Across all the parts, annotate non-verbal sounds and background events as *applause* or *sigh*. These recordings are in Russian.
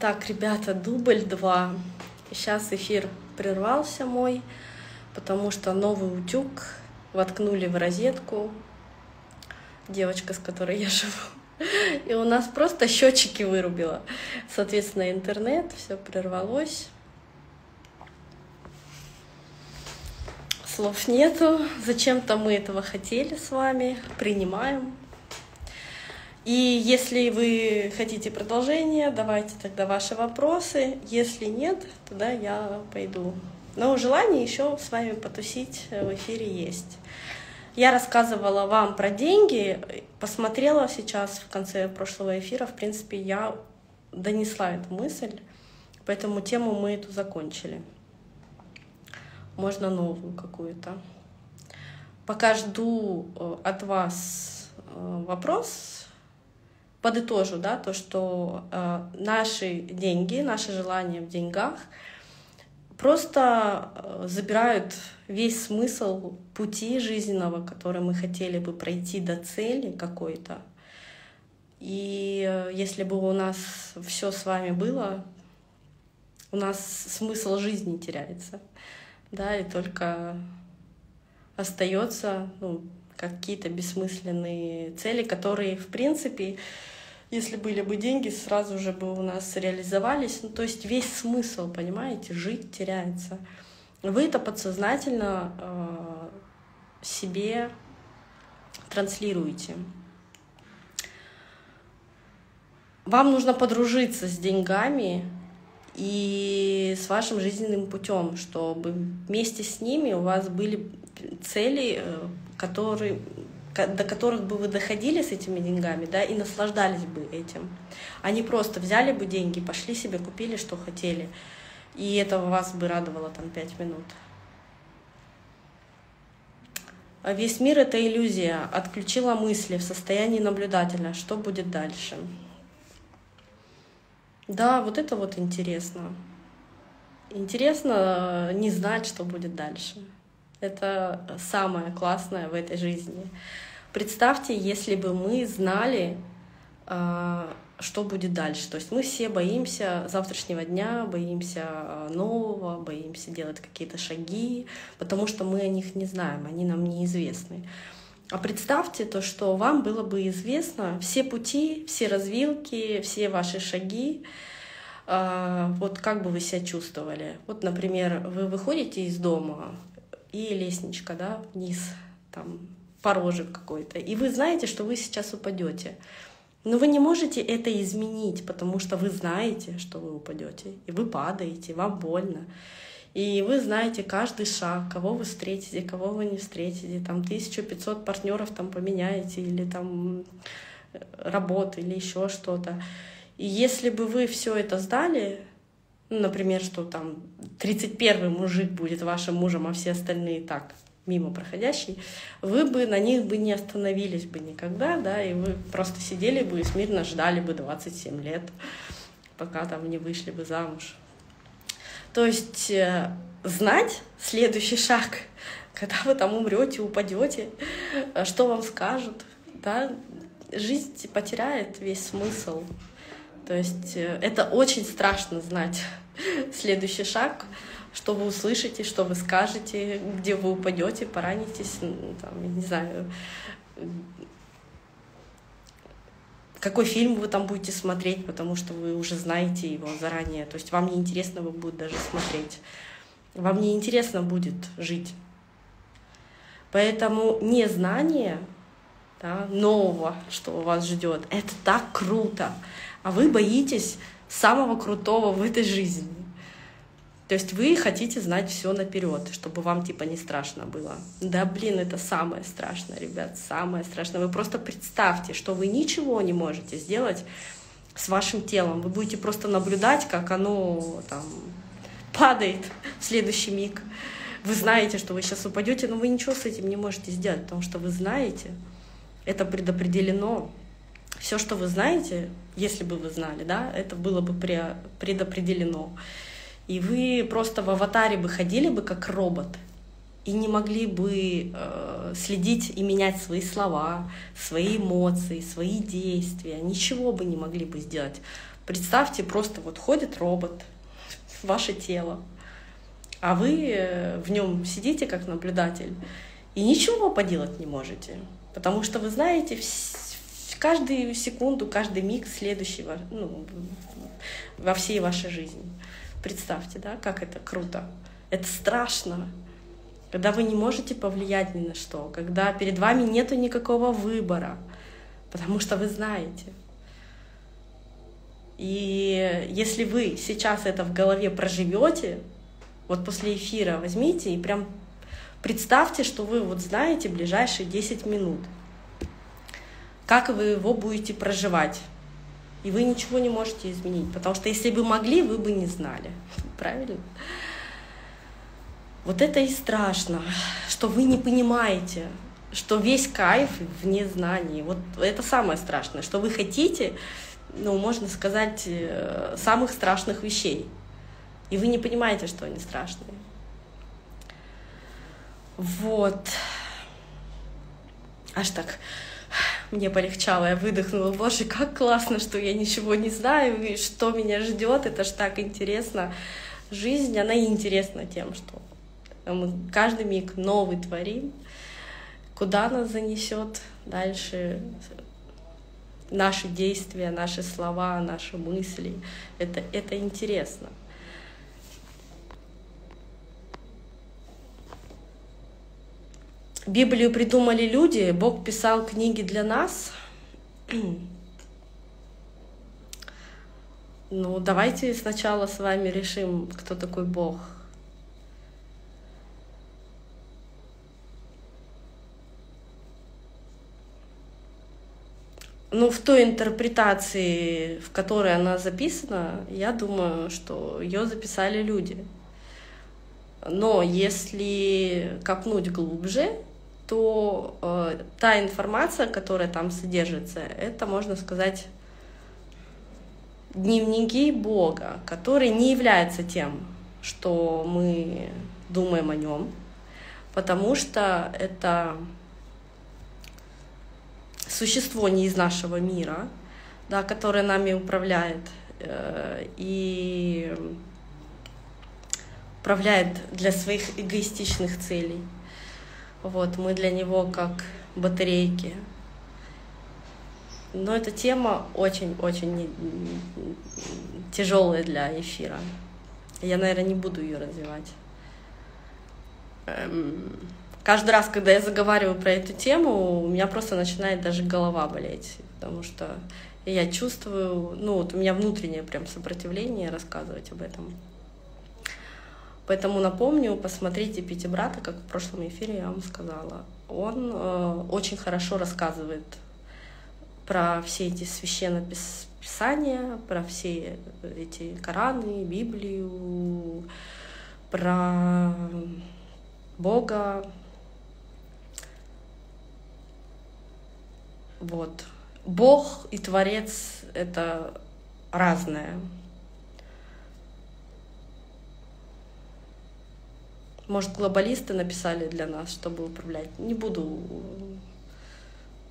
Так, ребята, дубль два. Сейчас эфир прервался мой, потому что новый утюг воткнули в розетку. Девочка, с которой я живу. И у нас просто счетчики вырубила. Соответственно, интернет, все прервалось. Слов нету. Зачем-то мы этого хотели с вами. Принимаем. И если вы хотите продолжение, давайте тогда ваши вопросы. Если нет, тогда я пойду. Но желание еще с вами потусить в эфире есть. Я рассказывала вам про деньги, посмотрела сейчас в конце прошлого эфира, в принципе, я донесла эту мысль, поэтому тему мы эту закончили. Можно новую какую-то. Пока жду э, от вас э, вопрос, подытожу, да, то, что э, наши деньги, наши желания в деньгах просто э, забирают весь смысл пути жизненного, который мы хотели бы пройти до цели какой-то. И э, если бы у нас все с вами было, у нас смысл жизни теряется, да, и только остается ну, какие-то бессмысленные цели, которые, в принципе, если были бы деньги, сразу же бы у нас реализовались. Ну, то есть весь смысл, понимаете, жить теряется. Вы это подсознательно э, себе транслируете. Вам нужно подружиться с деньгами и с вашим жизненным путем, чтобы вместе с ними у вас были цели, э, которые, до которых бы вы доходили с этими деньгами, да, и наслаждались бы этим. Они просто взяли бы деньги, пошли себе, купили, что хотели. И это вас бы радовало там пять минут. Весь мир — это иллюзия. Отключила мысли в состоянии наблюдателя. Что будет дальше? Да, вот это вот интересно. Интересно не знать, что будет дальше. Это самое классное в этой жизни. Представьте, если бы мы знали, а, что будет дальше. То есть мы все боимся завтрашнего дня, боимся а, нового, боимся делать какие-то шаги, потому что мы о них не знаем, они нам неизвестны. А представьте то, что вам было бы известно все пути, все развилки, все ваши шаги, а, вот как бы вы себя чувствовали. Вот, например, вы выходите из дома, и лестничка, да, вниз, там порожек какой-то, и вы знаете, что вы сейчас упадете. Но вы не можете это изменить, потому что вы знаете, что вы упадете, и вы падаете, вам больно. И вы знаете каждый шаг, кого вы встретите, кого вы не встретите, там 1500 партнеров там поменяете, или там э, работы, или еще что-то. И если бы вы все это сдали, ну, например, что там 31-й мужик будет вашим мужем, а все остальные так, мимо проходящий, вы бы на них бы не остановились бы никогда, да, и вы просто сидели бы и смирно ждали бы 27 лет, пока там не вышли бы замуж. То есть э, знать следующий шаг, когда вы там умрете, упадете, э, что вам скажут, да, жизнь потеряет весь смысл. То есть э, это очень страшно знать *laughs* следующий шаг, что вы услышите, что вы скажете, где вы упадете, поранитесь, там, не знаю, какой фильм вы там будете смотреть, потому что вы уже знаете его заранее. То есть вам не интересно его будет даже смотреть. Вам не интересно будет жить. Поэтому незнание да, нового, что у вас ждет, это так круто. А вы боитесь самого крутого в этой жизни. То есть вы хотите знать все наперед, чтобы вам типа не страшно было. Да блин, это самое страшное, ребят, самое страшное. Вы просто представьте, что вы ничего не можете сделать с вашим телом. Вы будете просто наблюдать, как оно там падает в следующий миг. Вы знаете, что вы сейчас упадете, но вы ничего с этим не можете сделать, потому что вы знаете, это предопределено. Все, что вы знаете, если бы вы знали, да, это было бы предопределено. И вы просто в аватаре бы ходили бы как робот, и не могли бы э, следить и менять свои слова, свои эмоции, свои действия, ничего бы не могли бы сделать. Представьте, просто вот ходит робот в ваше тело, а вы э, в нем сидите как наблюдатель и ничего поделать не можете, потому что вы знаете каждую секунду, каждый миг следующего ну, во всей вашей жизни. Представьте, да, как это круто. Это страшно, когда вы не можете повлиять ни на что, когда перед вами нету никакого выбора, потому что вы знаете. И если вы сейчас это в голове проживете, вот после эфира возьмите и прям представьте, что вы вот знаете ближайшие 10 минут, как вы его будете проживать. И вы ничего не можете изменить, потому что если бы могли, вы бы не знали. *laughs* Правильно? Вот это и страшно, что вы не понимаете, что весь кайф в незнании. Вот это самое страшное, что вы хотите, ну, можно сказать, э, самых страшных вещей. И вы не понимаете, что они страшные. Вот. Аж так мне полегчало, я выдохнула, боже, как классно, что я ничего не знаю, и что меня ждет, это ж так интересно. Жизнь, она и интересна тем, что мы каждый миг новый творим, куда нас занесет дальше наши действия, наши слова, наши мысли. Это, это интересно. Библию придумали люди, Бог писал книги для нас. Ну, давайте сначала с вами решим, кто такой Бог. Ну, в той интерпретации, в которой она записана, я думаю, что ее записали люди. Но если копнуть глубже, то э, та информация, которая там содержится, это, можно сказать, дневники Бога, который не является тем, что мы думаем о нем, потому что это существо не из нашего мира, да, которое нами управляет э, и управляет для своих эгоистичных целей. Вот, мы для него как батарейки. Но эта тема очень-очень тяжелая для эфира. Я, наверное, не буду ее развивать. Эм, каждый раз, когда я заговариваю про эту тему, у меня просто начинает даже голова болеть, потому что я чувствую, ну вот у меня внутреннее прям сопротивление рассказывать об этом. Поэтому напомню, посмотрите «Пяти брата», как в прошлом эфире я вам сказала. Он э, очень хорошо рассказывает про все эти священные писания, про все эти Кораны, Библию, про Бога, Вот. Бог и Творец — это разное. Может, глобалисты написали для нас, чтобы управлять. Не буду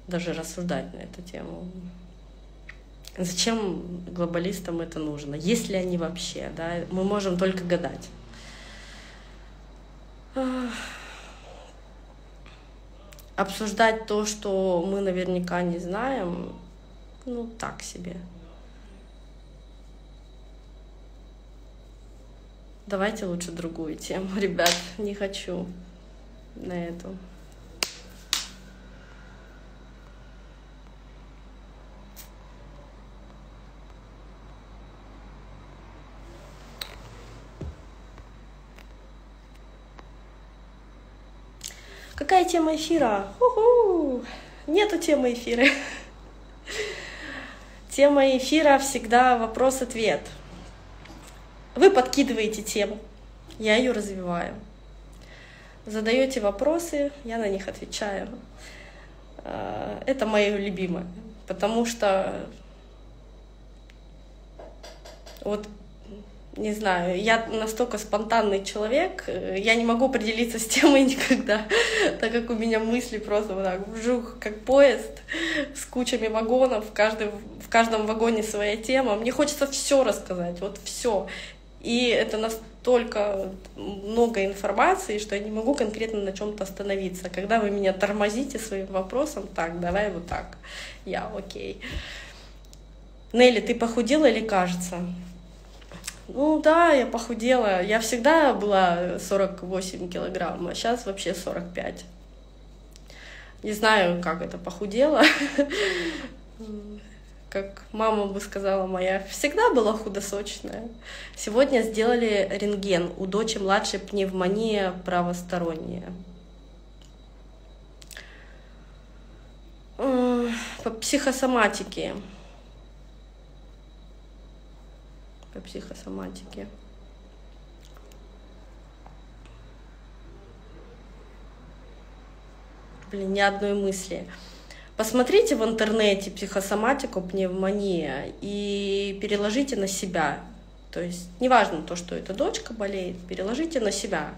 даже рассуждать на эту тему. Зачем глобалистам это нужно? Есть ли они вообще? Да? Мы можем только гадать. обсуждать то, что мы наверняка не знаем, ну, так себе. Давайте лучше другую тему, *laughs* ребят. Не хочу на эту. Какая тема эфира? У-ху! Нету темы эфира. *laughs* Тема эфира всегда вопрос-ответ. Вы подкидываете тему, я ее развиваю. Задаете вопросы, я на них отвечаю. А, это мое любимое, потому что вот не знаю, я настолько спонтанный человек, э, я не могу определиться с темой *laughs* никогда, так как у меня мысли просто вот так вжух, как поезд с кучами вагонов, в, каждый, в каждом вагоне своя тема. Мне хочется все рассказать, вот все. И это настолько много информации, что я не могу конкретно на чем-то остановиться. Когда вы меня тормозите своим вопросом, так, давай вот так, я окей. Нелли, ты похудела или кажется? Ну да, я похудела. Я всегда была 48 килограмм, а сейчас вообще 45. Не знаю, как это похудела. Как мама бы сказала моя, всегда была худосочная. Сегодня сделали рентген. У дочери младшей пневмония правосторонняя. По психосоматике. по психосоматике. Блин, ни одной мысли. Посмотрите в интернете психосоматику, пневмония и переложите на себя. То есть неважно то, что эта дочка болеет, переложите на себя.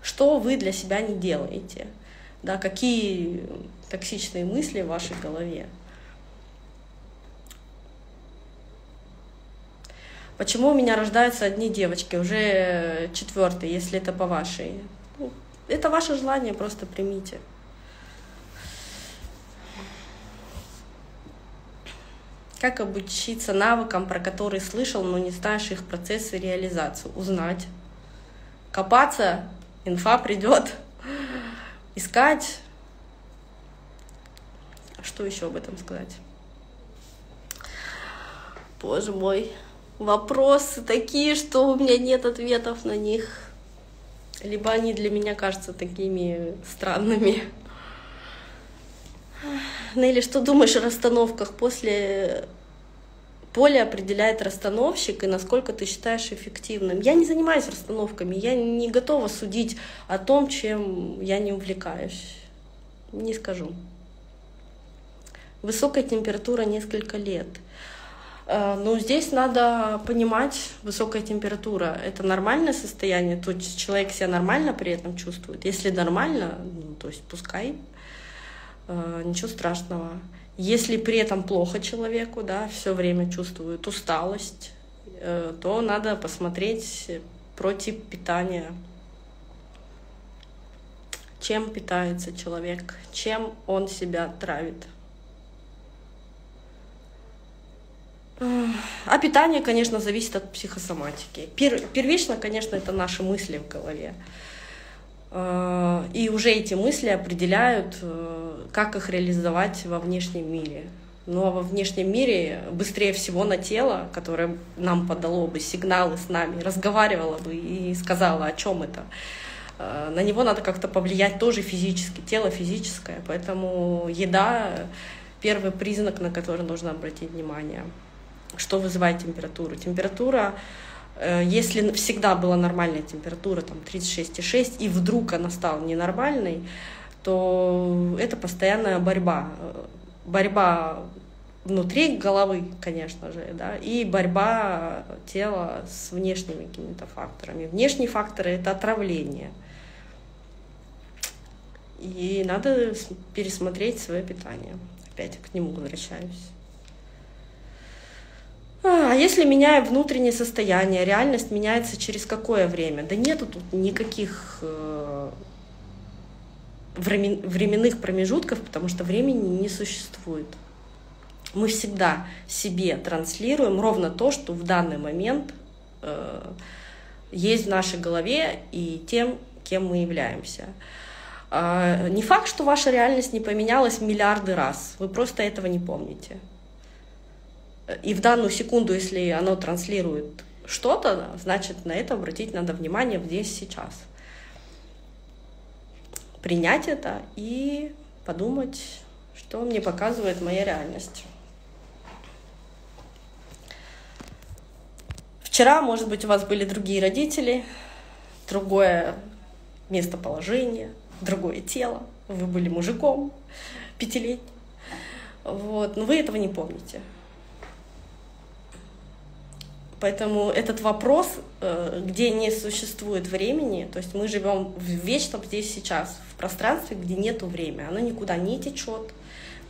Что вы для себя не делаете? Да, какие токсичные мысли в вашей голове? Почему у меня рождаются одни девочки, уже четвертый, если это по вашей? Ну, это ваше желание, просто примите. Как обучиться навыкам, про которые слышал, но не знаешь их процесс и реализацию? Узнать. Копаться, инфа придет. Искать. Что еще об этом сказать? Боже мой вопросы такие, что у меня нет ответов на них. Либо они для меня кажутся такими странными. Нелли, что думаешь о расстановках? После поле определяет расстановщик, и насколько ты считаешь эффективным. Я не занимаюсь расстановками, я не готова судить о том, чем я не увлекаюсь. Не скажу. Высокая температура несколько лет. Э, Но ну, здесь надо понимать, высокая температура — это нормальное состояние, то есть человек себя нормально при этом чувствует. Если нормально, ну, то есть пускай, э, ничего страшного. Если при этом плохо человеку, да, все время чувствует усталость, э, то надо посмотреть про тип питания. Чем питается человек, чем он себя травит. А питание, конечно, зависит от психосоматики. Пер, первично, конечно, это наши мысли в голове. Э, и уже эти мысли определяют, э, как их реализовать во внешнем мире. Но во внешнем мире быстрее всего на тело, которое нам подало бы сигналы с нами, разговаривало бы и сказала, о чем это. Э, на него надо как-то повлиять тоже физически, тело физическое. Поэтому еда — первый признак, на который нужно обратить внимание что вызывает температуру. Температура, если всегда была нормальная температура, там 36,6, и вдруг она стала ненормальной, то это постоянная борьба. Борьба внутри головы, конечно же, да, и борьба тела с внешними какими-то факторами. Внешние факторы — это отравление. И надо пересмотреть свое питание. Опять к нему возвращаюсь. А если меняя внутреннее состояние, реальность меняется через какое время? Да нету тут никаких э, временных промежутков, потому что времени не существует. Мы всегда себе транслируем ровно то, что в данный момент э, есть в нашей голове и тем, кем мы являемся. Э, не факт, что ваша реальность не поменялась миллиарды раз, вы просто этого не помните. И в данную секунду, если оно транслирует что-то, значит, на это обратить надо внимание здесь, сейчас. Принять это и подумать, что мне показывает моя реальность. Вчера, может быть, у вас были другие родители, другое местоположение, другое тело, вы были мужиком пятилетним. Вот, но вы этого не помните. Поэтому этот вопрос, э, где не существует времени, то есть мы живем в вечном здесь сейчас, в пространстве, где нету времени, оно никуда не течет,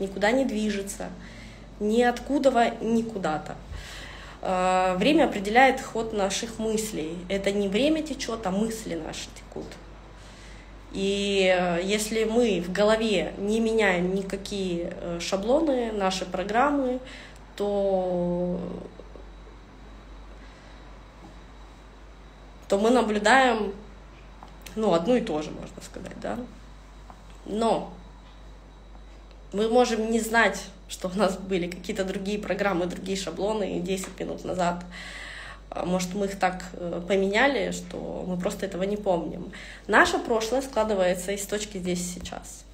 никуда не движется, ни откуда ни куда-то. Э, время определяет ход наших мыслей. Это не время течет, а мысли наши текут. И э, если мы в голове не меняем никакие шаблоны, наши программы, то то мы наблюдаем, ну, одно и то же, можно сказать, да. Но мы можем не знать, что у нас были какие-то другие программы, другие шаблоны 10 минут назад. А может, мы их так э, поменяли, что мы просто этого не помним. Наше прошлое складывается из точки здесь сейчас.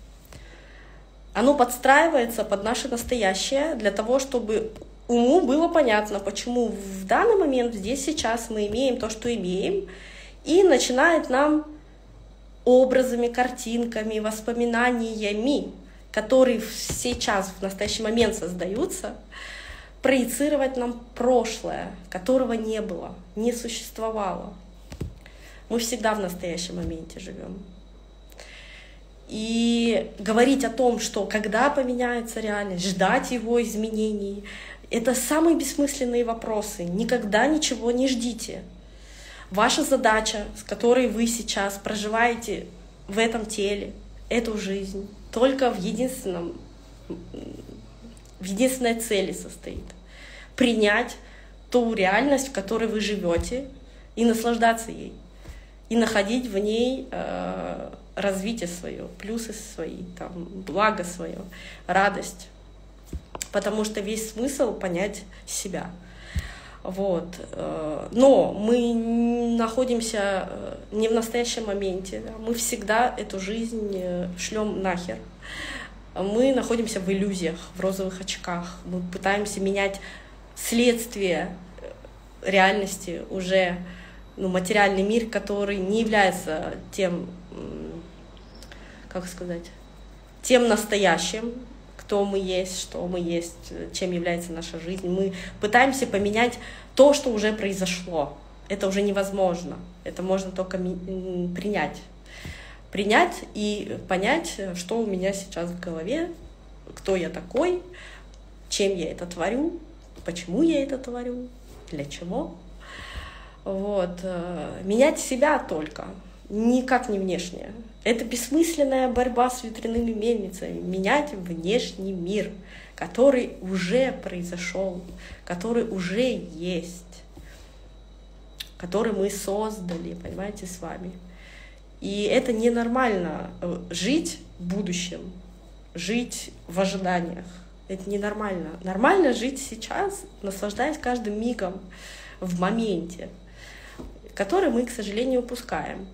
Оно подстраивается под наше настоящее для того, чтобы уму было понятно, почему в данный момент, здесь, сейчас мы имеем то, что имеем, и начинает нам образами, картинками, воспоминаниями, которые сейчас, в настоящий момент создаются, проецировать нам прошлое, которого не было, не существовало. Мы всегда в настоящем моменте живем. И говорить о том, что когда поменяется реальность, ждать его изменений, это самые бессмысленные вопросы. Никогда ничего не ждите. Ваша задача, с которой вы сейчас проживаете в этом теле, эту жизнь, только в единственном, в единственной цели состоит. Принять ту реальность, в которой вы живете, и наслаждаться ей. И находить в ней э, развитие свое, плюсы свои, там, благо свое, радость потому что весь смысл понять себя. Вот. Э, но мы находимся э, не в настоящем моменте. Мы всегда эту жизнь э, шлем нахер. Мы находимся в иллюзиях, в розовых очках. Мы пытаемся менять следствие реальности уже ну, материальный мир, который не является тем, как сказать, тем настоящим, кто мы есть, что мы есть, чем является наша жизнь. Мы пытаемся поменять то, что уже произошло. Это уже невозможно. Это можно только принять. Принять и понять, что у меня сейчас в голове, кто я такой, чем я это творю, почему я это творю, для чего. Вот. Э, менять себя только никак не внешнее. Это бессмысленная борьба с ветряными мельницами, менять внешний мир, который уже произошел, который уже есть, который мы создали, понимаете, с вами. И это ненормально э, жить в будущем, жить в ожиданиях. Это ненормально. Нормально жить сейчас, наслаждаясь каждым мигом в моменте, который мы, к сожалению, упускаем.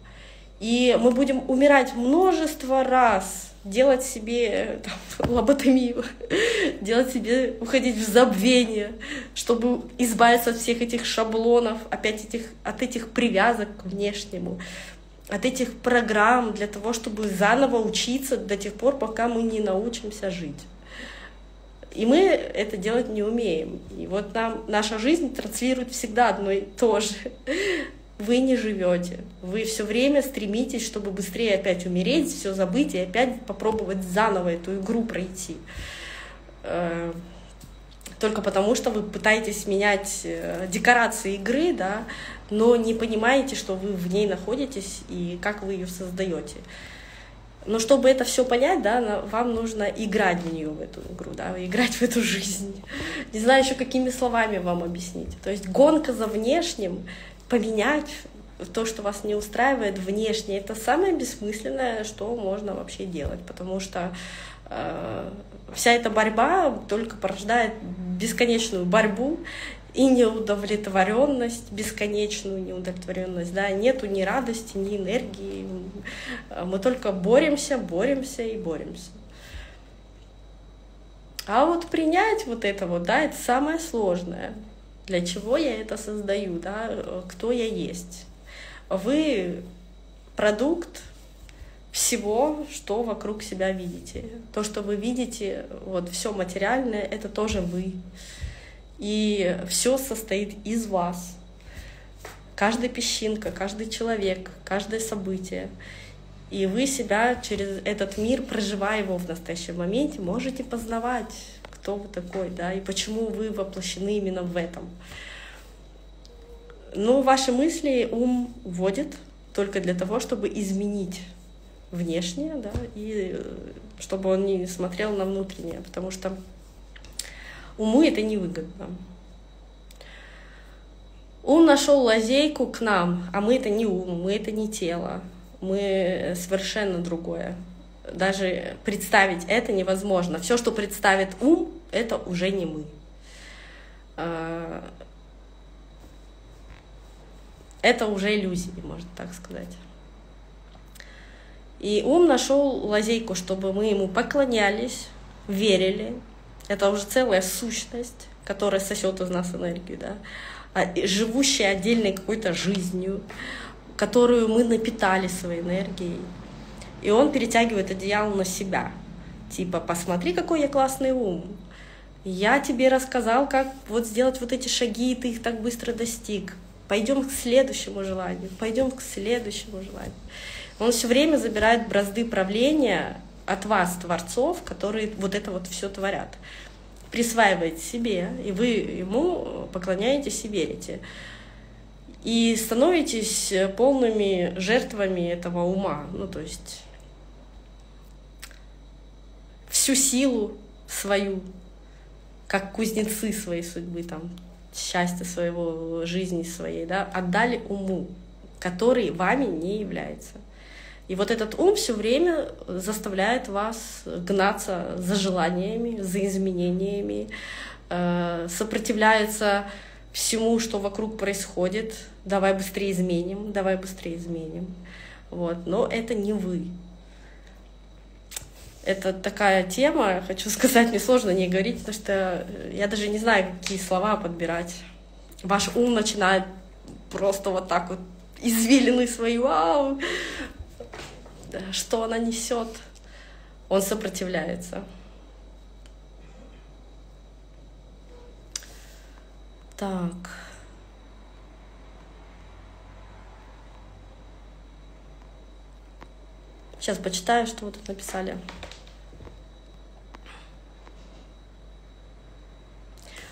И мы будем умирать множество раз, делать себе там, *laughs* лоботомию, *laughs* делать себе, уходить в забвение, чтобы избавиться от всех этих шаблонов, опять этих, от этих привязок к внешнему, от этих программ для того, чтобы заново учиться до тех пор, пока мы не научимся жить. И мы это делать не умеем. И вот нам наша жизнь транслирует всегда одно и то же вы не живете. Вы все время стремитесь, чтобы быстрее опять умереть, все забыть и опять попробовать заново эту игру пройти. Э, только потому, что вы пытаетесь менять э, декорации игры, да, но не понимаете, что вы в ней находитесь и как вы ее создаете. Но чтобы это все понять, да, вам нужно играть в нее, в эту игру, да, играть в эту *laughs* жизнь. Не знаю еще, какими словами вам объяснить. То есть гонка за внешним поменять то, что вас не устраивает внешне, это самое бессмысленное, что можно вообще делать, потому что э, вся эта борьба только порождает бесконечную борьбу и неудовлетворенность, бесконечную неудовлетворенность, да, нету ни радости, ни энергии, мы только боремся, боремся и боремся. А вот принять вот это вот, да, это самое сложное для чего я это создаю, да, кто я есть. Вы продукт всего, что вокруг себя видите. То, что вы видите, вот все материальное, это тоже вы. И все состоит из вас. Каждая песчинка, каждый человек, каждое событие. И вы себя через этот мир, проживая его в настоящем моменте, можете познавать, кто вы такой, да, и почему вы воплощены именно в этом. Но ваши мысли ум вводит только для того, чтобы изменить внешнее, да, и э, чтобы он не смотрел на внутреннее, потому что уму это невыгодно. Ум нашел лазейку к нам, а мы это не ум, мы это не тело, мы совершенно другое. Даже представить это невозможно. Все, что представит ум, это уже не мы. А, это уже иллюзии, можно так сказать. И ум нашел лазейку, чтобы мы ему поклонялись, верили. Это уже целая сущность, которая сосет из нас энергию, да, а, живущая отдельной какой-то жизнью, которую мы напитали своей энергией. И он перетягивает одеяло на себя. Типа, посмотри, какой я классный ум. Я тебе рассказал, как вот сделать вот эти шаги, и ты их так быстро достиг. Пойдем к следующему желанию, пойдем к следующему желанию. Он все время забирает бразды правления от вас, творцов, которые вот это вот все творят. Присваивает себе, и вы ему поклоняетесь и верите. И становитесь полными жертвами этого ума. Ну, то есть всю силу свою, как кузнецы своей судьбы, там, счастья своего жизни своей, да, отдали уму, который вами не является. И вот этот ум все время заставляет вас гнаться за желаниями, за изменениями, э, сопротивляется всему, что вокруг происходит. Давай быстрее изменим, давай быстрее изменим. Вот. Но это не вы. Это такая тема, хочу сказать, мне сложно не говорить, потому что я даже не знаю, какие слова подбирать. Ваш ум начинает просто вот так вот извилины свои, вау, что она несет, он сопротивляется. Так. Сейчас почитаю, что вы тут написали.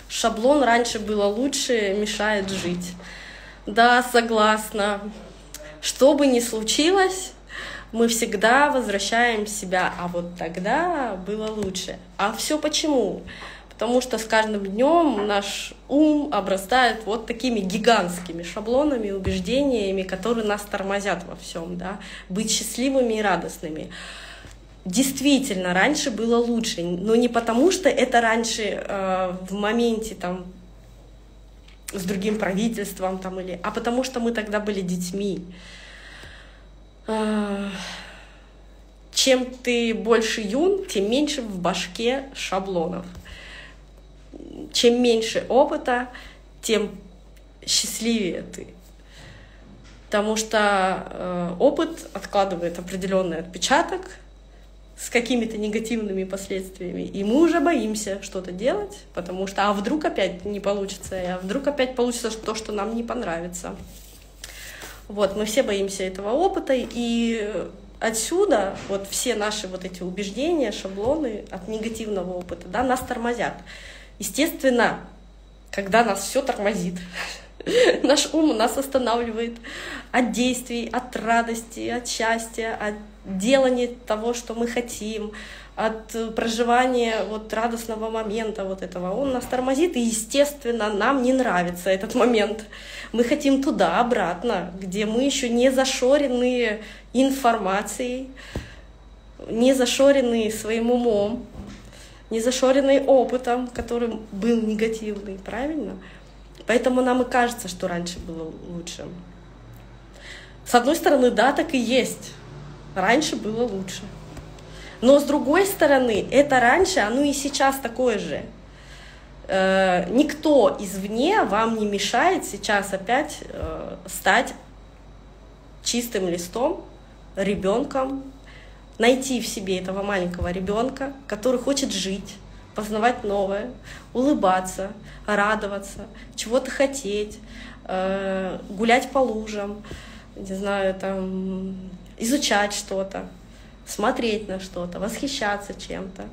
Шаблон раньше было лучше, мешает жить. Да, согласна. Что бы ни случилось, мы всегда возвращаем себя, а вот тогда было лучше. А все почему? Потому что с каждым днем наш ум обрастает вот такими гигантскими шаблонами, убеждениями, которые нас тормозят во всем, да, быть счастливыми и радостными. Действительно, раньше было лучше, но не потому, что это раньше э, в моменте там с другим правительством там или, а потому что мы тогда были детьми. А, чем ты больше юн, тем меньше в башке шаблонов. Чем меньше опыта, тем счастливее ты. Потому что э, опыт откладывает определенный отпечаток с какими-то негативными последствиями. И мы уже боимся что-то делать, потому что а вдруг опять не получится, а вдруг опять получится то, что нам не понравится. Вот, мы все боимся этого опыта, и отсюда вот все наши вот эти убеждения, шаблоны от негативного опыта, да, нас тормозят. Естественно, когда нас все тормозит, *laughs* наш ум нас останавливает от действий, от радости, от счастья, от делания того, что мы хотим, от проживания вот радостного момента вот этого. Он нас тормозит, и, естественно, нам не нравится этот момент. Мы хотим туда, обратно, где мы еще не зашоренные информацией, не зашоренные своим умом, не зашоренные опытом, который был негативный, правильно? Поэтому нам и кажется, что раньше было лучше. С одной стороны, да, так и есть. Раньше было лучше. Но с другой стороны, это раньше, оно и сейчас такое же. Э, никто извне вам не мешает сейчас опять э, стать чистым листом, ребенком, найти в себе этого маленького ребенка, который хочет жить, познавать новое, улыбаться, радоваться, чего-то хотеть, э, гулять по лужам, не знаю, там, изучать что-то, смотреть на что-то, восхищаться чем-то,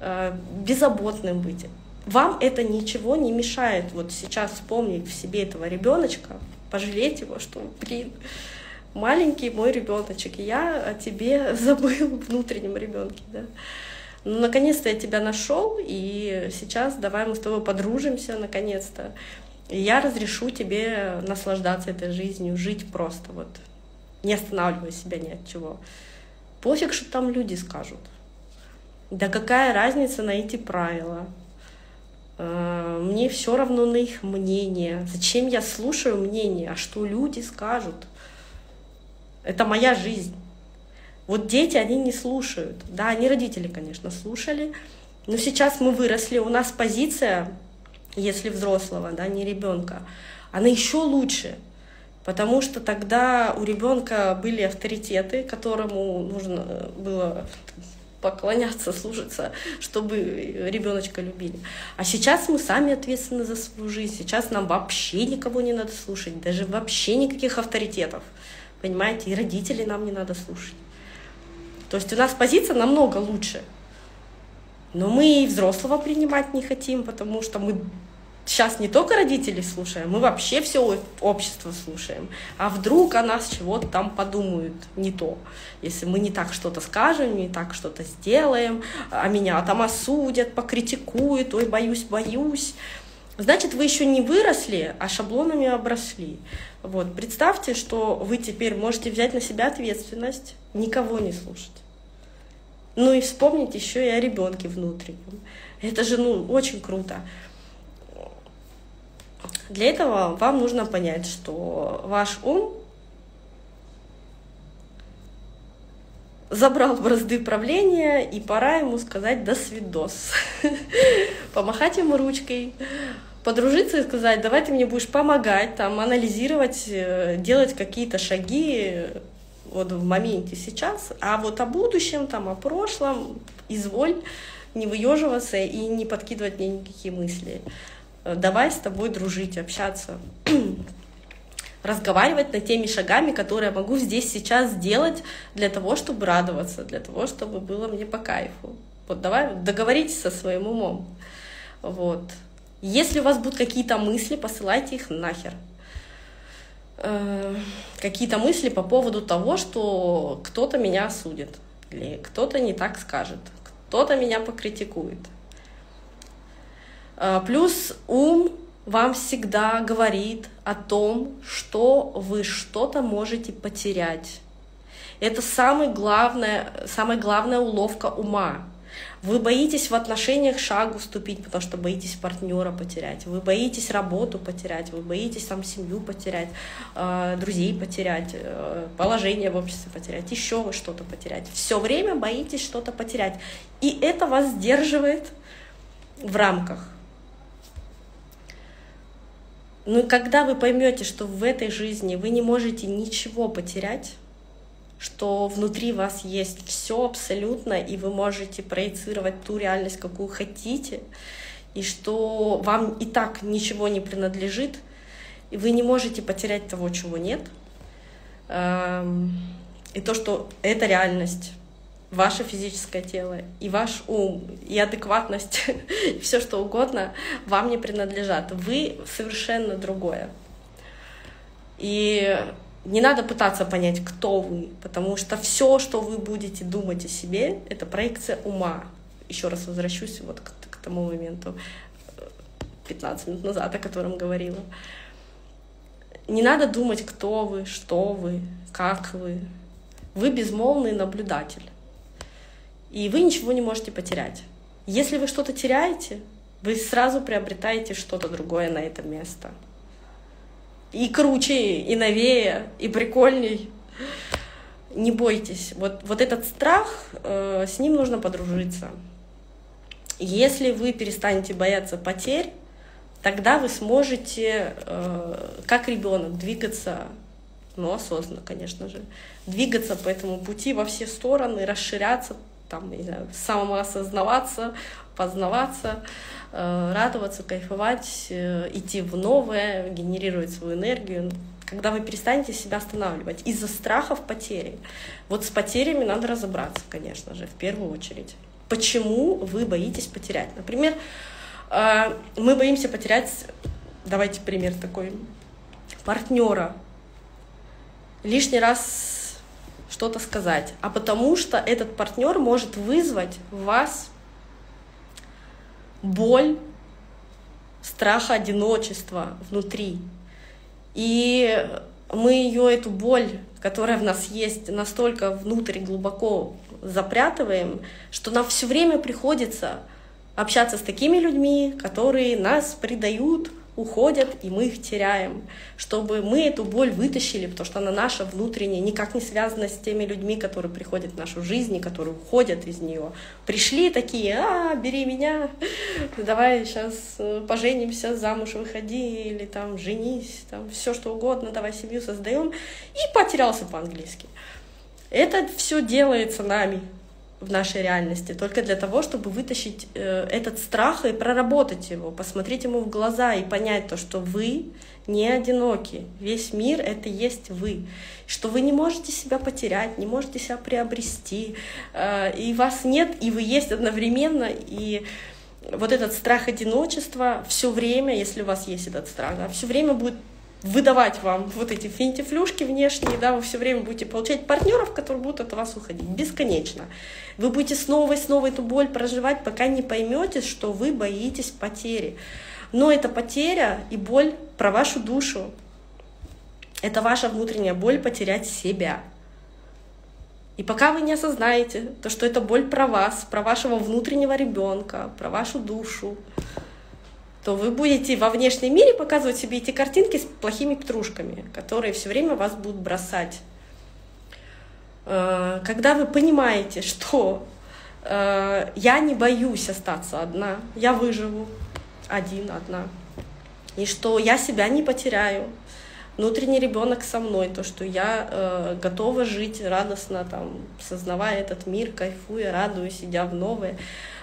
э, беззаботным быть. Вам это ничего не мешает вот сейчас вспомнить в себе этого ребеночка, пожалеть его, что, блин, маленький мой ребеночек, я о тебе *laughs* забыл внутреннем ребенке, да. Ну, наконец-то я тебя нашел, и сейчас давай мы с тобой подружимся, наконец-то. И я разрешу тебе наслаждаться этой жизнью, жить просто вот, не останавливая себя ни от чего. Пофиг, что там люди скажут. Да какая разница на эти правила? Э, мне все равно на их мнение. Зачем я слушаю мнение? А что люди скажут? Это моя жизнь. Вот дети, они не слушают. Да, они родители, конечно, слушали. Но сейчас мы выросли, у нас позиция, если взрослого, да, не ребенка, она еще лучше. Потому что тогда у ребенка были авторитеты, которому нужно было поклоняться, служиться, чтобы ребеночка любили. А сейчас мы сами ответственны за свою жизнь. Сейчас нам вообще никого не надо слушать, даже вообще никаких авторитетов. Понимаете, и родителей нам не надо слушать. То есть у нас позиция намного лучше. Но мы и взрослого принимать не хотим, потому что мы сейчас не только родителей слушаем, мы вообще все общество слушаем. А вдруг о нас чего-то там подумают не то. Если мы не так что-то скажем, не так что-то сделаем, а меня там осудят, покритикуют, ой, боюсь, боюсь. Значит, вы еще не выросли, а шаблонами обросли. Вот. Представьте, что вы теперь можете взять на себя ответственность, никого не слушать. Ну и вспомнить еще и о ребенке внутреннем. Это же ну, очень круто. Для этого вам нужно понять, что ваш ум забрал бразды правления, и пора ему сказать «до свидос». *laughs* Помахать ему ручкой, подружиться и сказать «давай ты мне будешь помогать, там, анализировать, э, делать какие-то шаги вот в моменте сейчас, а вот о будущем, там, о прошлом изволь не выеживаться и не подкидывать мне никакие мысли. Э, давай с тобой дружить, общаться, *clears throat* разговаривать над теми шагами, которые я могу здесь сейчас сделать для того, чтобы радоваться, для того, чтобы было мне по кайфу. Вот давай договоритесь со своим умом. Вот. Если у вас будут какие-то мысли, посылайте их нахер. Э, какие-то мысли по поводу того, что кто-то меня осудит, или кто-то не так скажет, кто-то меня покритикует. А, плюс ум вам всегда говорит о том, что вы что-то можете потерять. Это самая главная, самая главная уловка ума. Вы боитесь в отношениях шагу ступить, потому что боитесь партнера потерять, вы боитесь работу потерять, вы боитесь там семью потерять, э, друзей потерять, э, положение в обществе потерять, еще что-то потерять. Все время боитесь что-то потерять. И это вас сдерживает в рамках. Ну и когда вы поймете, что в этой жизни вы не можете ничего потерять, что внутри вас есть все абсолютно, и вы можете проецировать ту реальность, какую хотите, и что вам и так ничего не принадлежит, и вы не можете потерять того, чего нет, эм, и то, что это реальность, ваше физическое тело, и ваш ум, и адекватность, *laughs* и все что угодно вам не принадлежат. Вы совершенно другое. И не надо пытаться понять, кто вы, потому что все, что вы будете думать о себе, это проекция ума. Еще раз возвращусь вот к, к тому моменту 15 минут назад, о котором говорила. Не надо думать, кто вы, что вы, как вы. Вы безмолвный наблюдатель. И вы ничего не можете потерять. Если вы что-то теряете, вы сразу приобретаете что-то другое на это место. И круче, и новее, и прикольней. Не бойтесь. Вот, вот этот страх, э, с ним нужно подружиться. Если вы перестанете бояться потерь, тогда вы сможете, э, как ребенок, двигаться, ну, осознанно, конечно же, двигаться по этому пути во все стороны, расширяться там, не знаю, самоосознаваться, познаваться, э, радоваться, кайфовать, э, идти в новое, генерировать свою энергию. Когда вы перестанете себя останавливать из-за страхов потери. Вот с потерями надо разобраться, конечно же, в первую очередь. Почему вы боитесь потерять? Например, э, мы боимся потерять, давайте пример такой, партнера. Лишний раз что-то сказать, а потому что этот партнер может вызвать в вас боль, страх одиночества внутри. И мы ее, эту боль, которая в нас есть, настолько внутрь глубоко запрятываем, что нам все время приходится общаться с такими людьми, которые нас предают, уходят, и мы их теряем, чтобы мы эту боль вытащили, потому что она наша внутренняя, никак не связана с теми людьми, которые приходят в нашу жизнь, и которые уходят из нее. Пришли такие, а, бери меня, давай сейчас э, поженимся, замуж выходи, или там женись, там все что угодно, давай семью создаем, и потерялся по-английски. Это все делается нами, в нашей реальности, только для того, чтобы вытащить э, этот страх и проработать его, посмотреть ему в глаза и понять то, что вы не одиноки. Весь мир — это есть вы. Что вы не можете себя потерять, не можете себя приобрести, э, и вас нет, и вы есть одновременно, и вот этот страх одиночества все время, если у вас есть этот страх, да, все время будет выдавать вам вот эти финтифлюшки внешние, да, вы все время будете получать партнеров, которые будут от вас уходить бесконечно. Вы будете снова и снова эту боль проживать, пока не поймете, что вы боитесь потери. Но эта потеря и боль про вашу душу. Это ваша внутренняя боль потерять себя. И пока вы не осознаете то, что это боль про вас, про вашего внутреннего ребенка, про вашу душу, то вы будете во внешнем мире показывать себе эти картинки с плохими петрушками, которые все время вас будут бросать. Э, когда вы понимаете, что э, я не боюсь остаться одна, я выживу один, одна, и что я себя не потеряю, внутренний ребенок со мной, то, что я э, готова жить радостно, там, сознавая этот мир, кайфуя, радуясь, идя в новое,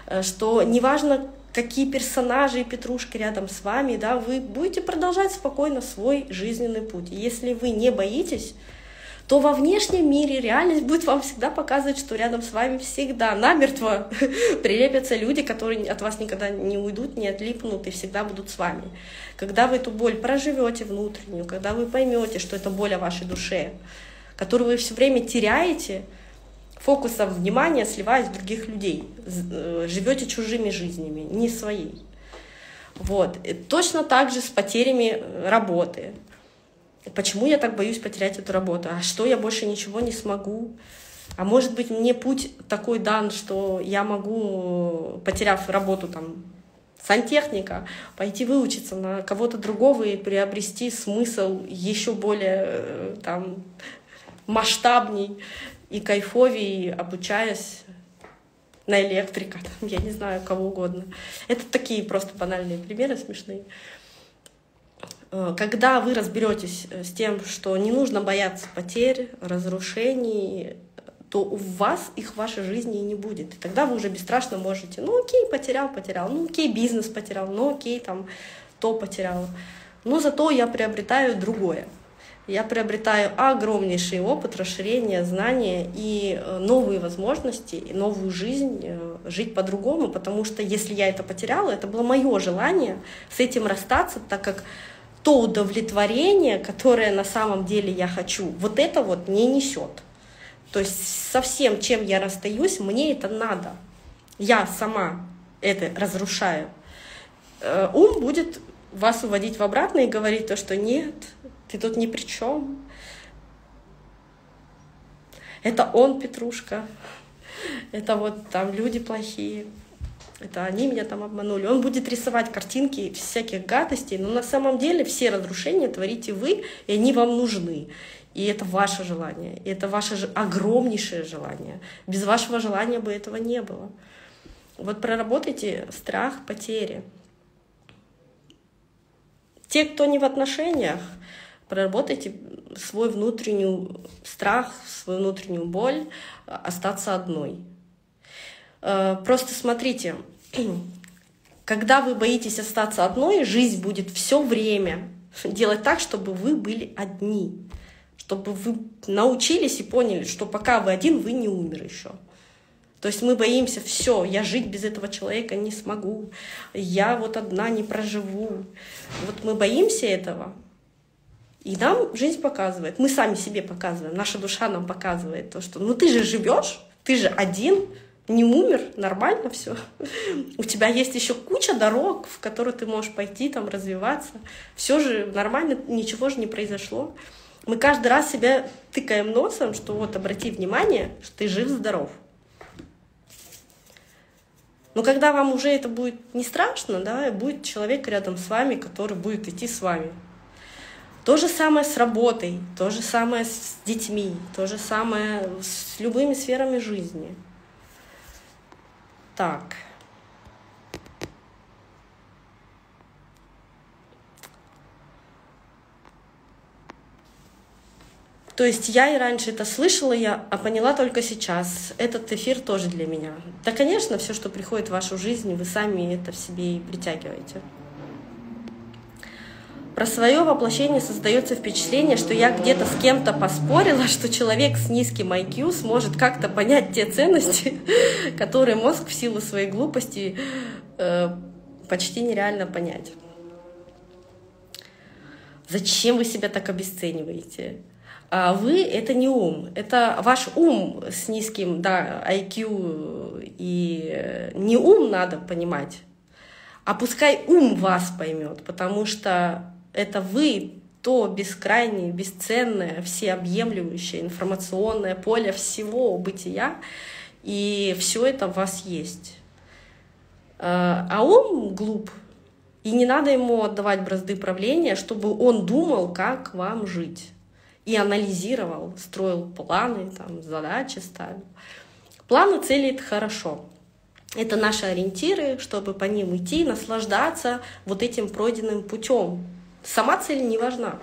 э, что неважно, какие персонажи и петрушки рядом с вами, да, вы будете продолжать спокойно свой жизненный путь. Если вы не боитесь, то во внешнем мире реальность будет вам всегда показывать, что рядом с вами всегда намертво *laughs* прилепятся люди, которые от вас никогда не уйдут, не отлипнут и всегда будут с вами. Когда вы эту боль проживете внутреннюю, когда вы поймете, что это боль о вашей душе, которую вы все время теряете, фокусом внимания сливаясь в других людей, э, живете чужими жизнями, не своей. Вот. И точно так же с потерями э, работы. Почему я так боюсь потерять эту работу? А что я больше ничего не смогу? А может быть, мне путь такой дан, что я могу, потеряв работу там, сантехника, пойти выучиться на кого-то другого и приобрести смысл еще более э, там, масштабней и кайфовей, обучаясь на электрика, там, я не знаю, кого угодно. Это такие просто банальные примеры смешные. Э, когда вы разберетесь э, с тем, что не нужно бояться потерь, разрушений, то у вас их в вашей жизни и не будет. И тогда вы уже бесстрашно можете, ну окей, потерял, потерял, ну окей, бизнес потерял, ну окей, там то потерял. Но зато я приобретаю другое я приобретаю огромнейший опыт расширения знания и э, новые возможности, и новую жизнь, э, жить по-другому, потому что если я это потеряла, это было мое желание с этим расстаться, так как то удовлетворение, которое на самом деле я хочу, вот это вот не несет. То есть со всем, чем я расстаюсь, мне это надо. Я сама это разрушаю. Э, ум будет вас уводить в обратно и говорить то, что нет, ты тут ни при чем. Это он, Петрушка. Это вот там люди плохие. Это они меня там обманули. Он будет рисовать картинки всяких гадостей, но на самом деле все разрушения творите вы, и они вам нужны. И это ваше желание, и это ваше же огромнейшее желание. Без вашего желания бы этого не было. Вот проработайте страх потери. Те, кто не в отношениях, проработайте свой внутренний страх, свою внутреннюю боль, остаться одной. Э, просто смотрите, *clears throat* когда вы боитесь остаться одной, жизнь будет все время *laughs* делать так, чтобы вы были одни, чтобы вы научились и поняли, что пока вы один, вы не умер еще. То есть мы боимся, все, я жить без этого человека не смогу, я вот одна не проживу. Вот мы боимся этого, и нам жизнь показывает, мы сами себе показываем, наша душа нам показывает то, что ну ты же живешь, ты же один, не умер, нормально все. У тебя есть еще куча дорог, в которые ты можешь пойти, там, развиваться. Все же нормально, ничего же не произошло. Мы каждый раз себя тыкаем носом, что вот обрати внимание, что ты жив-здоров. Но когда вам уже это будет не страшно, да, будет человек рядом с вами, который будет идти с вами. То же самое с работой, то же самое с детьми, то же самое с любыми сферами жизни – так. То есть я и раньше это слышала, я а поняла только сейчас. Этот эфир тоже для меня. Да, конечно, все, что приходит в вашу жизнь, вы сами это в себе и притягиваете. Про свое воплощение создается впечатление, что я где-то с кем-то поспорила, что человек с низким IQ сможет как-то понять те ценности, *laughs* которые мозг в силу своей глупости э, почти нереально понять. Зачем вы себя так обесцениваете? А вы — это не ум, это ваш ум с низким да, IQ, и э, не ум надо понимать, а пускай ум вас поймет, потому что это вы, то бескрайнее, бесценное, всеобъемлющее информационное поле всего бытия, и все это в вас есть. А, а он глуп, и не надо ему отдавать бразды правления, чтобы он думал, как вам жить. И анализировал, строил планы, там, задачи ставил. Планы, цели — это хорошо. Это наши ориентиры, чтобы по ним идти, наслаждаться вот этим пройденным путем, Сама цель не важна.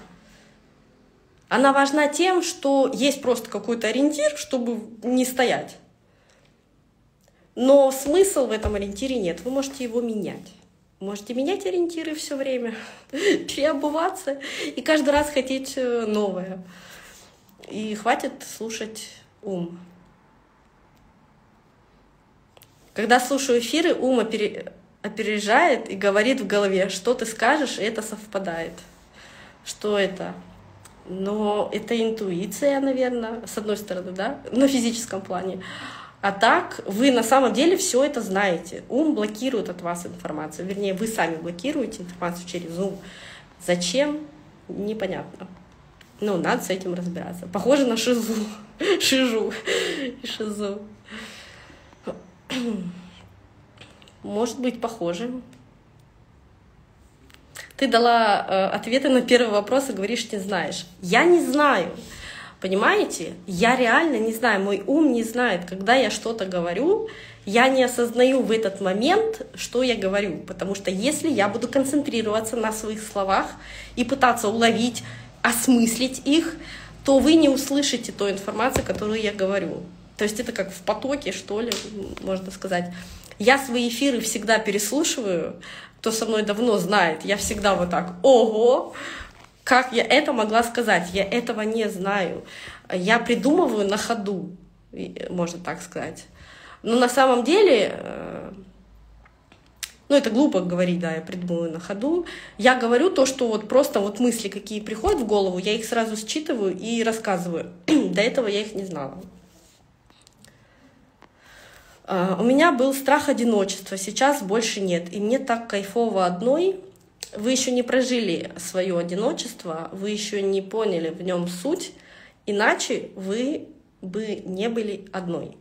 Она важна тем, что есть просто какой-то ориентир, чтобы не стоять. Но смысл в этом ориентире нет. Вы можете его менять. Можете менять ориентиры все время, *laughs* переобуваться и каждый раз хотеть э, новое. И хватит слушать ум. Когда слушаю эфиры, ум опережает и говорит в голове, что ты скажешь, и это совпадает. Что это? Но это интуиция, наверное, с одной стороны, да, на физическом плане. А так вы на самом деле все это знаете. Ум блокирует от вас информацию. Вернее, вы сами блокируете информацию через ум. Зачем? Непонятно. Ну, надо с этим разбираться. Похоже на шизу. Шижу. *laughs* Шизу может быть похожим. Ты дала э, ответы на первый вопрос и говоришь, не знаешь. Я не знаю. Понимаете? Я реально не знаю, мой ум не знает. Когда я что-то говорю, я не осознаю в этот момент, что я говорю. Потому что если я буду концентрироваться на своих словах и пытаться уловить, осмыслить их, то вы не услышите той информации, которую я говорю. То есть это как в потоке, что ли, можно сказать. Я свои эфиры всегда переслушиваю. Кто со мной давно знает, я всегда вот так, ого, как я это могла сказать? Я этого не знаю. Я придумываю на ходу, можно так сказать. Но на самом деле, э, ну это глупо говорить, да, я придумываю на ходу. Я говорю то, что вот просто вот мысли, какие приходят в голову, я их сразу считываю и рассказываю. *clears throat* До этого я их не знала. А, у меня был страх одиночества, сейчас больше нет. И мне так кайфово одной. Вы еще не прожили свое одиночество, вы еще не поняли в нем суть, иначе вы бы не были одной.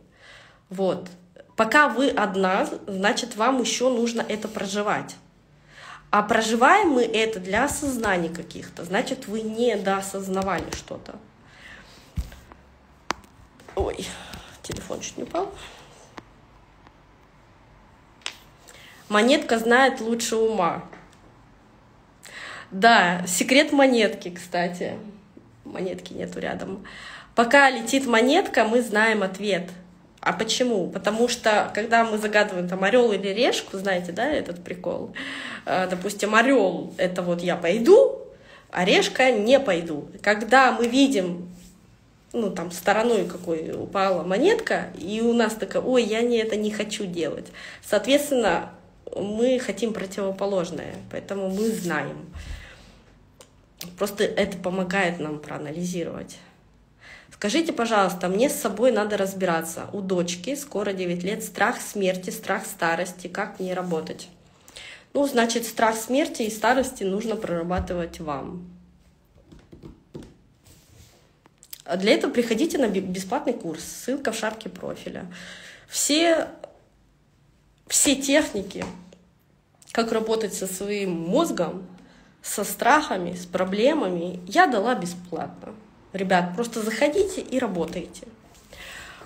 Вот. Пока вы одна, значит, вам еще нужно это проживать. А проживаем мы это для осознания каких-то, значит, вы не доосознавали что-то. Ой, телефон чуть не упал. Монетка знает лучше ума. Да, секрет монетки, кстати. Монетки нету рядом. Пока летит монетка, мы знаем ответ. А почему? Потому что когда мы загадываем там орел или решку, знаете, да, этот прикол. Э, допустим, орел это вот я пойду, а решка не пойду. Когда мы видим ну, там, стороной какой упала монетка, и у нас такая, ой, я не, это не хочу делать. Соответственно, мы хотим противоположное, поэтому мы знаем. Просто это помогает нам проанализировать. Скажите, пожалуйста, мне с собой надо разбираться. У дочки скоро 9 лет, страх смерти, страх старости. Как мне работать? Ну, значит, страх смерти и старости нужно прорабатывать вам. Для этого приходите на бесплатный курс, ссылка в шапке профиля. Все, все техники, как работать со своим мозгом, со страхами, с проблемами, я дала бесплатно. Ребят, просто заходите и работайте.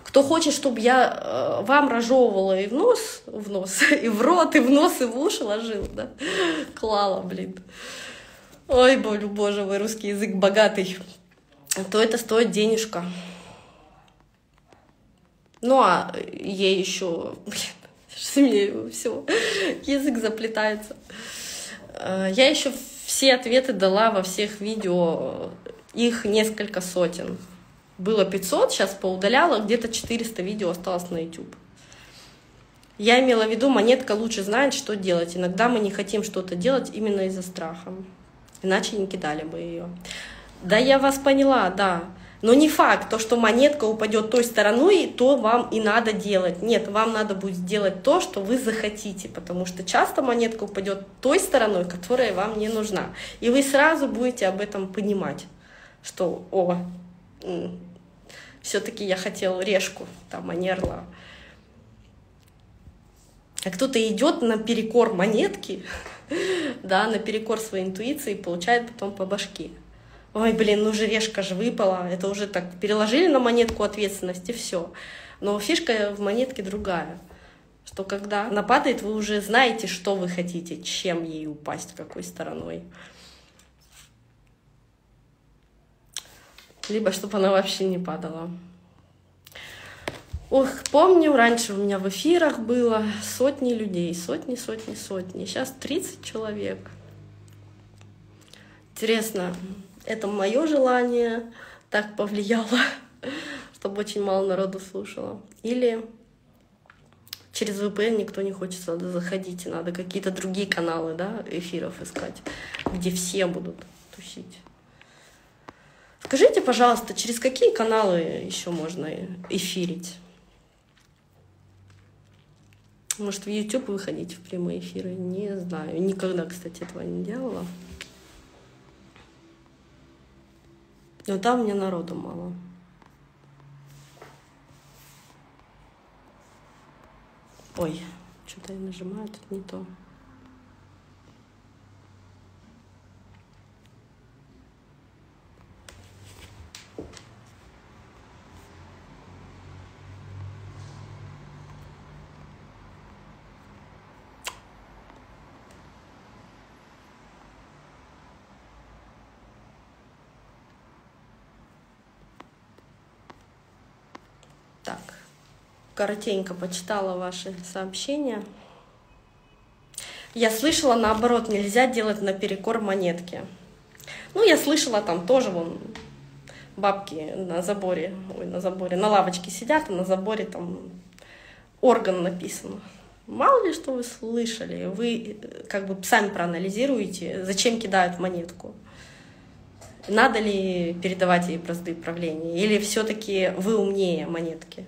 Кто хочет, чтобы я э, вам разжевывала и в нос, в нос, *laughs* и в рот, и в нос, и в уши ложила, да, клала, блин. Ой, болю, боже мой, русский язык богатый. То это стоит денежка. Ну, а ей еще, блин, все, *laughs* язык заплетается. Э, я еще все ответы дала во всех видео их несколько сотен. Было 500, сейчас поудаляла, где-то 400 видео осталось на YouTube. Я имела в виду, монетка лучше знает, что делать. Иногда мы не хотим что-то делать именно из-за страха. Иначе не кидали бы ее. Да, я вас поняла, да. Но не факт, то, что монетка упадет той стороной, то вам и надо делать. Нет, вам надо будет сделать то, что вы захотите, потому что часто монетка упадет той стороной, которая вам не нужна. И вы сразу будете об этом понимать что, о, все-таки я хотел решку, там, а не орла. А кто-то идет на перекор монетки, *laughs* да, на перекор своей интуиции и получает потом по башке. Ой, блин, ну же решка же выпала, это уже так переложили на монетку ответственность и все. Но фишка в монетке другая, что когда она падает, вы уже знаете, что вы хотите, чем ей упасть, какой стороной. либо чтобы она вообще не падала. Ох, помню, раньше у меня в эфирах было сотни людей, сотни, сотни, сотни. Сейчас 30 человек. Интересно, это мое желание так повлияло, *laughs* чтобы очень мало народу слушало? Или через VPN никто не хочет сюда заходить, и надо какие-то другие каналы да, эфиров искать, где все будут тусить? Скажите, пожалуйста, через какие каналы еще можно эфирить? Может, в YouTube выходить в прямые эфиры? Не знаю. Никогда, кстати, этого не делала. Но там мне народу мало. Ой, что-то я нажимаю, тут не то. Коротенько почитала ваши сообщения. Я слышала, наоборот, нельзя делать наперекор монетки. Ну, я слышала, там тоже вон бабки на заборе, ой, на заборе, на лавочке сидят, а на заборе там орган написано. Мало ли что вы слышали, вы как бы сами проанализируете, зачем кидают монетку. Надо ли передавать ей простые правления, или все-таки вы умнее монетки?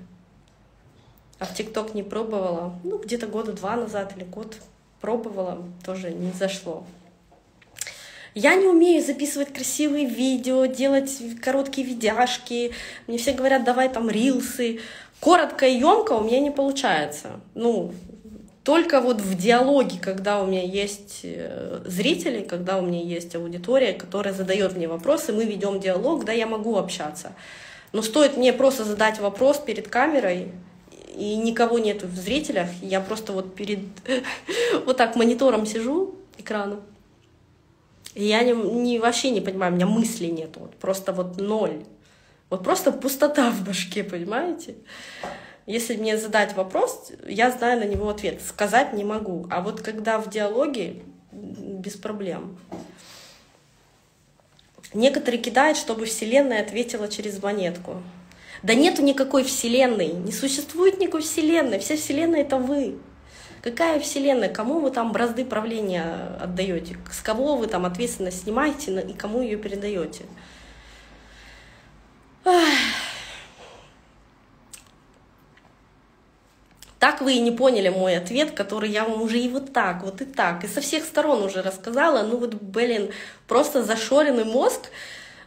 А в ТикТок не пробовала. Ну, где-то года два назад или год пробовала, тоже не зашло. Я не умею записывать красивые видео, делать короткие видяшки. Мне все говорят, давай там рилсы. Коротко и емко у меня не получается. Ну, только вот в диалоге, когда у меня есть э, зрители, когда у меня есть аудитория, которая задает мне вопросы, мы ведем диалог, да, я могу общаться. Но стоит мне просто задать вопрос перед камерой, и никого нет в зрителях, я просто вот перед *laughs* вот так монитором сижу, экраном, и я не, не, вообще не понимаю, у меня мысли нет, вот, просто вот ноль. Вот просто пустота в башке, понимаете? Если мне задать вопрос, я знаю на него ответ. Сказать не могу. А вот когда в диалоге, без проблем. Некоторые кидают, чтобы Вселенная ответила через монетку. Да нету никакой Вселенной, не существует никакой Вселенной. Вся Вселенная — это вы. Какая Вселенная? Кому вы там бразды правления отдаете? С кого вы там ответственность снимаете и кому ее передаете? Так вы и не поняли мой ответ, который я вам уже и вот так, вот и так, и со всех сторон уже рассказала. Ну вот, блин, просто зашоренный мозг.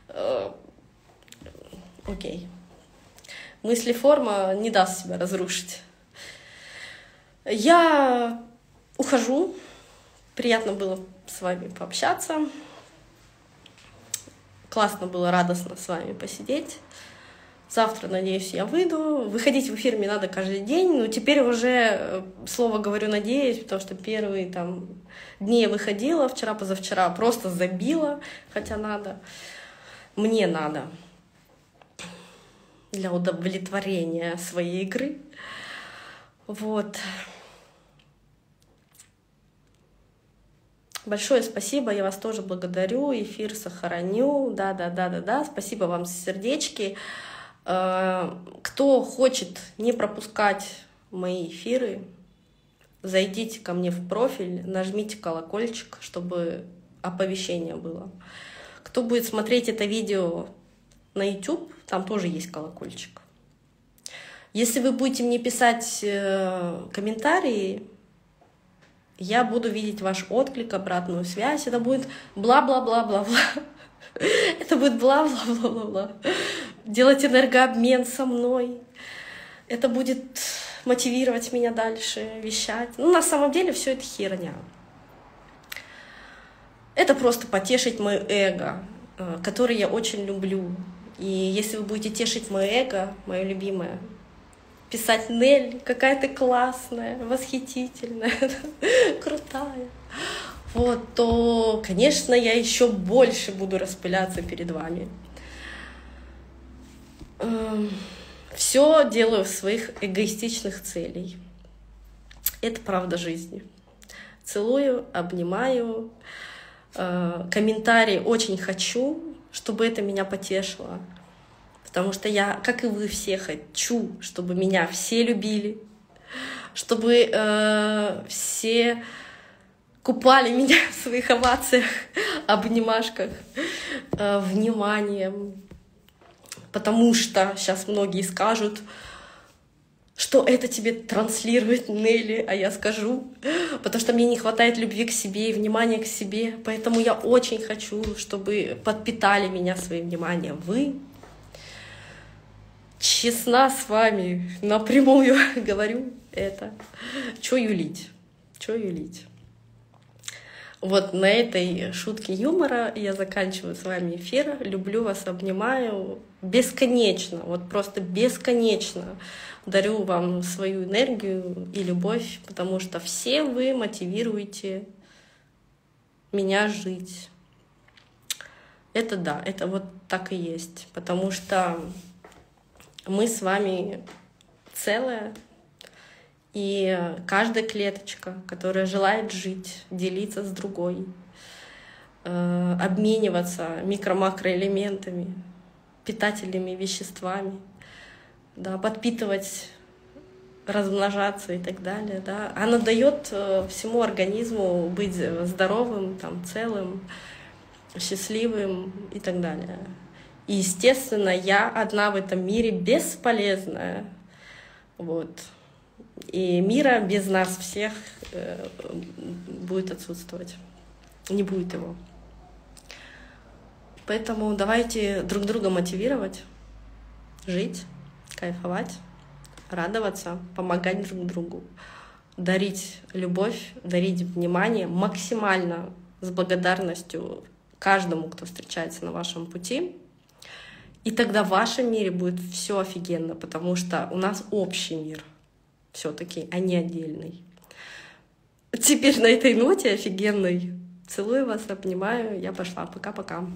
Э, окей. Мыслеформа не даст себя разрушить. Я ухожу. Приятно было с вами пообщаться. Классно было, радостно с вами посидеть. Завтра, надеюсь, я выйду. Выходить в эфир мне надо каждый день. Но теперь уже э, слово говорю «надеюсь», потому что первые там дни я выходила, вчера-позавчера просто забила, хотя надо. Мне надо для удовлетворения своей игры. Вот. Большое спасибо, я вас тоже благодарю, эфир сохраню, да-да-да-да-да, спасибо вам сердечки. Э, кто хочет не пропускать мои эфиры, зайдите ко мне в профиль, нажмите колокольчик, чтобы оповещение было. Кто будет смотреть это видео на YouTube, там тоже есть колокольчик. Если вы будете мне писать э, комментарии, я буду видеть ваш отклик, обратную связь. Это будет бла-бла-бла-бла-бла. *laughs* Это будет бла-бла-бла-бла-бла. Делать энергообмен со мной. Это будет мотивировать меня дальше вещать. Ну, на самом деле, все это херня. Это просто потешить мое эго, э, которое я очень люблю. И если вы будете тешить мое эго, мое любимое, писать Нель, какая ты классная, восхитительная, *laughs* крутая, вот, то, конечно, я еще больше буду распыляться перед вами. Эм, Все делаю в своих эгоистичных целей. Это правда жизни. Целую, обнимаю. Э, комментарии очень хочу, чтобы это меня потешило. Потому что я, как и вы все, хочу, чтобы меня все любили, чтобы э, все купали меня в своих овациях, *laughs* обнимашках, э, вниманием. Потому что сейчас многие скажут, что это тебе транслирует Нелли, а я скажу, потому что мне не хватает любви к себе и внимания к себе, поэтому я очень хочу, чтобы подпитали меня своим вниманием вы, честна с вами, напрямую *laughs* говорю это. Чё юлить? Чё юлить? Вот на этой шутке юмора я заканчиваю с вами эфир. Люблю вас, обнимаю бесконечно, вот просто бесконечно. Дарю вам свою энергию и любовь, потому что все вы мотивируете меня жить. Это да, это вот так и есть, потому что мы с вами целое, и каждая клеточка, которая желает жить, делиться с другой, э, обмениваться микро-макроэлементами, питательными веществами, да, подпитывать, размножаться и так далее. Да. Она дает э, всему организму быть здоровым, там, целым, счастливым и так далее. И, естественно, я одна в этом мире бесполезная. Вот. И мира без нас всех э, будет отсутствовать. Не будет его. Поэтому давайте друг друга мотивировать, жить, кайфовать, радоваться, помогать друг другу, дарить любовь, дарить внимание максимально с благодарностью каждому, кто встречается на вашем пути. И тогда в вашем мире будет все офигенно, потому что у нас общий мир все-таки, а не отдельный. Теперь на этой ноте офигенной целую вас, обнимаю, я пошла. Пока-пока.